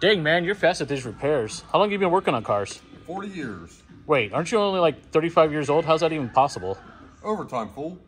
Dang, man, you're fast at these repairs. How long have you been working on cars? 40 years. Wait, aren't you only like 35 years old? How's that even possible? Overtime, fool.